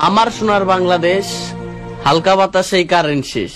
আমার সোনার বাংলাদেশ হালকা বাতাসেই কারেন্ট শেষ